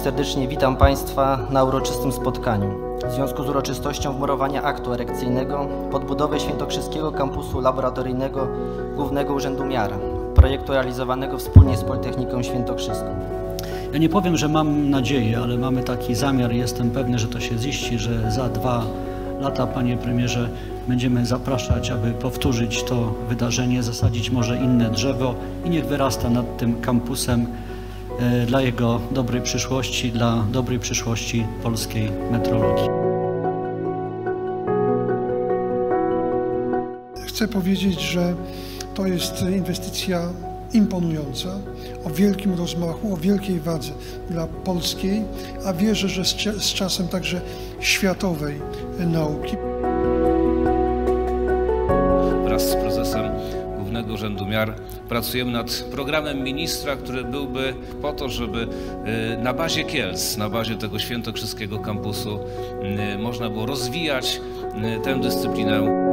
serdecznie witam Państwa na uroczystym spotkaniu. W związku z uroczystością wmurowania aktu erekcyjnego pod budowę Świętokrzyskiego Kampusu Laboratoryjnego Głównego Urzędu Miar, projektu realizowanego wspólnie z Politechniką Świętokrzyską. Ja nie powiem, że mam nadzieję, ale mamy taki zamiar jestem pewny, że to się ziści, że za dwa lata, panie premierze, będziemy zapraszać, aby powtórzyć to wydarzenie, zasadzić może inne drzewo i niech wyrasta nad tym kampusem dla jego dobrej przyszłości, dla dobrej przyszłości polskiej metrologii. Chcę powiedzieć, że to jest inwestycja imponująca, o wielkim rozmachu, o wielkiej wadze dla polskiej, a wierzę, że z czasem także światowej nauki. wraz z prezesem Głównego Urzędu Miar pracujemy nad programem ministra, który byłby po to, żeby y, na bazie Kielc, na bazie tego świętokrzyskiego kampusu y, można było rozwijać y, tę dyscyplinę.